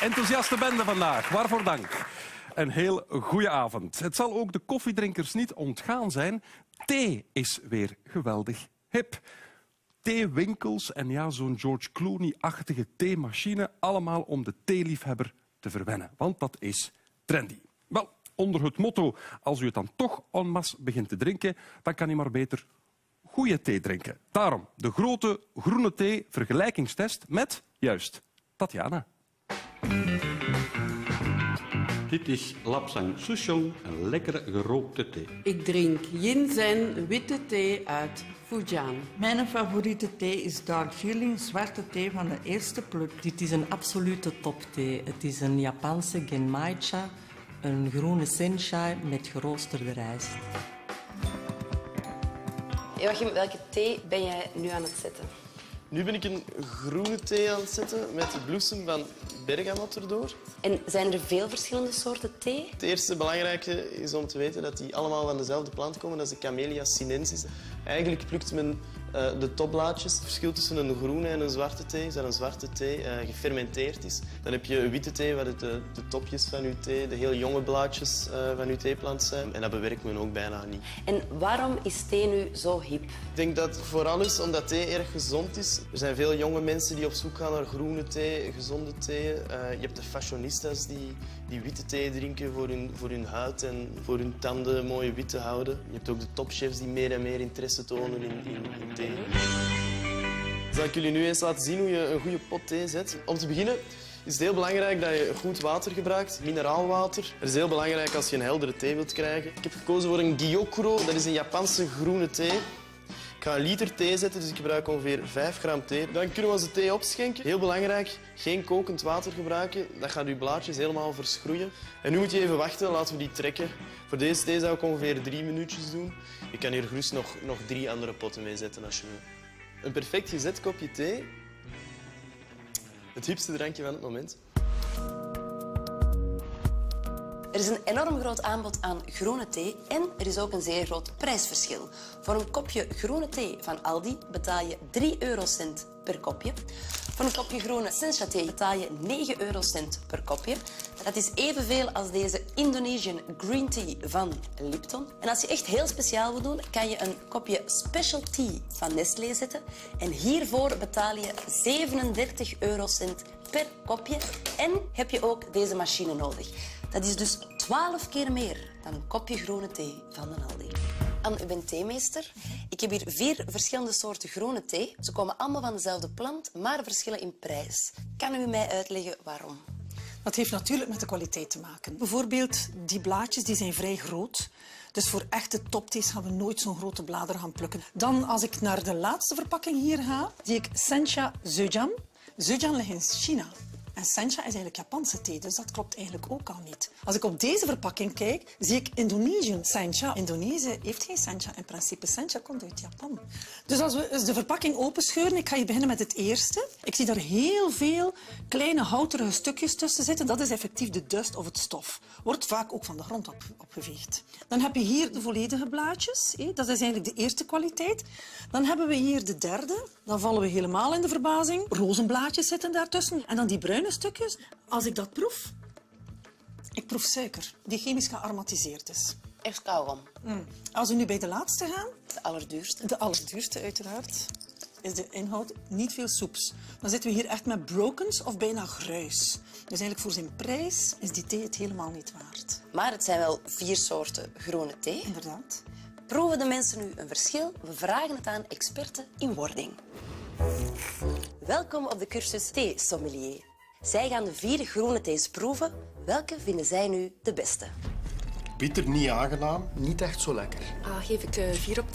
Enthousiaste bende vandaag, waarvoor dank. Een heel goede avond. Het zal ook de koffiedrinkers niet ontgaan zijn. Thee is weer geweldig hip. Theewinkels en ja, zo'n George Clooney-achtige theemachine. Allemaal om de theeliefhebber te verwennen, want dat is trendy. Wel, onder het motto, als u het dan toch en masse begint te drinken, dan kan u maar beter goede thee drinken. Daarom de grote groene thee vergelijkingstest met, juist, Tatjana. Dit is Lapsang Souchong, een lekkere gerookte thee. Ik drink Yinzen witte thee uit Fujian. Mijn favoriete thee is Dark Feeling, zwarte thee van de eerste pluk. Dit is een absolute topthee. Het is een Japanse genmaicha, een groene senchai met geroosterde rijst. Joachim, welke thee ben jij nu aan het zetten? Nu ben ik een groene thee aan het zetten met de bloesem van bergamot erdoor. En zijn er veel verschillende soorten thee? Het eerste belangrijke is om te weten dat die allemaal van dezelfde plant komen. Dat is de Camellia sinensis. Eigenlijk plukt men uh, de topblaadjes. Het verschil tussen een groene en een zwarte thee is dat een zwarte thee uh, gefermenteerd is. Dan heb je witte thee, waar de, de topjes van je thee, de heel jonge blaadjes uh, van je theeplant zijn. En dat bewerkt men ook bijna niet. En waarom is thee nu zo hip? Ik denk dat vooral is omdat thee erg gezond is. Er zijn veel jonge mensen die op zoek gaan naar groene thee, gezonde thee. je hebt de fashionistas die, die witte thee drinken voor hun, voor hun huid en voor hun tanden mooi wit te houden. Je hebt ook de topchefs die meer en meer interesse tonen in, in, in thee. Zal ik jullie nu eens laten zien hoe je een goede pot thee zet. Om te beginnen is het heel belangrijk dat je goed water gebruikt, mineraalwater. Het is heel belangrijk als je een heldere thee wilt krijgen. Ik heb gekozen voor een gyokuro, dat is een Japanse groene thee. Ga een liter thee zetten, dus ik gebruik ongeveer 5 gram thee. Dan kunnen we onze thee opschenken. Heel belangrijk, geen kokend water gebruiken. Dat gaat uw blaadjes helemaal verschroeien. En nu moet je even wachten, laten we die trekken. Voor deze thee zou ik ongeveer drie minuutjes doen. Je kan hier gerust nog, nog drie andere potten mee zetten als je wil. Een perfect gezet kopje thee. Het hipste drankje van het moment. Er is een enorm groot aanbod aan groene thee en er is ook een zeer groot prijsverschil. Voor een kopje groene thee van Aldi betaal je 3 eurocent per kopje. Voor een kopje groene sencha thee betaal je 9 eurocent per kopje. Dat is evenveel als deze Indonesian Green Tea van Lipton. En als je echt heel speciaal wil doen, kan je een kopje Special Tea van Nestlé zetten. En hiervoor betaal je 37 eurocent per kopje. En heb je ook deze machine nodig. Dat is dus 12 keer meer dan een kopje groene thee van de Aldi. Anne, u bent theemeester. Ik heb hier vier verschillende soorten groene thee. Ze komen allemaal van dezelfde plant, maar verschillen in prijs. Kan u mij uitleggen waarom? Dat heeft natuurlijk met de kwaliteit te maken. Bijvoorbeeld, die blaadjes die zijn vrij groot. Dus voor echte topthees gaan we nooit zo'n grote bladeren gaan plukken. Dan, als ik naar de laatste verpakking hier ga, zie ik Sencha Zhejiang. Zhejiang ligt in China. En sencha is eigenlijk Japanse thee, dus dat klopt eigenlijk ook al niet. Als ik op deze verpakking kijk, zie ik Indonesian sencha. Indonesië heeft geen sencha. In principe, sencha komt uit Japan. Dus als we de verpakking openscheuren, ik ga hier beginnen met het eerste. Ik zie daar heel veel kleine houterige stukjes tussen zitten. Dat is effectief de dust of het stof. Wordt vaak ook van de grond op, opgeveegd. Dan heb je hier de volledige blaadjes. Dat is eigenlijk de eerste kwaliteit. Dan hebben we hier de derde. Dan vallen we helemaal in de verbazing. Rozenblaadjes zitten daartussen. En dan die bruine stukjes. Als ik dat proef, ik proef suiker die chemisch gearomatiseerd is. Echt kauwgom. Mm. Als we nu bij de laatste gaan... De allerduurste. De allerduurste, uiteraard. Is de inhoud niet veel soeps. Dan zitten we hier echt met brokens of bijna gruis. Dus eigenlijk voor zijn prijs is die thee het helemaal niet waard. Maar het zijn wel vier soorten groene thee. Inderdaad. Proeven de mensen nu een verschil? We vragen het aan experten in wording. Welkom op de cursus Thee Sommelier. Zij gaan de vier groene thees proeven. Welke vinden zij nu de beste? Bitter, niet aangenaam. Niet echt zo lekker. Ah, geef ik uh, vier op.